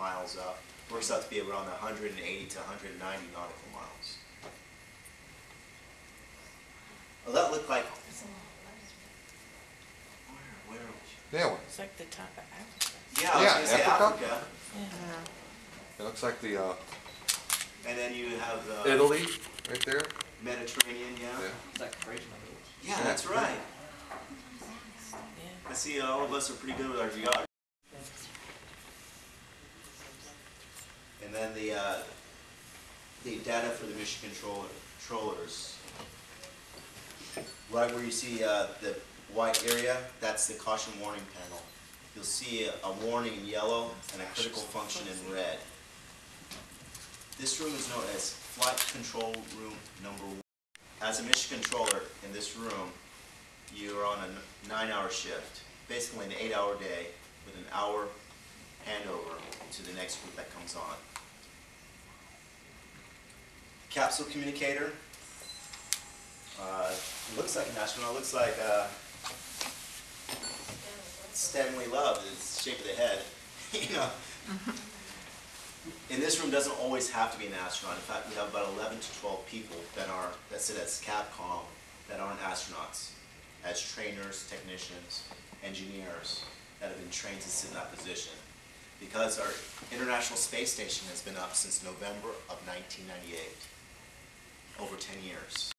miles up. Works out to be around hundred and eighty to hundred and ninety nautical miles. Well, that looked like, where, where? Yeah, well, It's like the top of Africa. Yeah, I was Yeah, gonna say Africa. Africa. Yeah. it looks like the, uh, And then you have the Italy, right there. Mediterranean, yeah? Yeah. It's like a. Yeah, that's right. I see all of us are pretty good with our geography. And then the, uh, the data for the mission controller, controllers. Right where you see, uh, the white area, that's the caution warning panel. You'll see a, a warning in yellow and a critical function in red. This room is known as flight control room number one. As a mission controller in this room, you're on a nine-hour shift, basically an eight-hour day with an hour handover to the next group that comes on. Capsule communicator. Uh, looks like an astronaut, looks like uh, Stanley Love, the shape of the head, you know. In this room doesn't always have to be an astronaut. In fact, we have about 11 to 12 people that are, that sit as Capcom, that aren't astronauts, as trainers, technicians, engineers, that have been trained to sit in that position. Because our International Space Station has been up since November of 1998, over 10 years.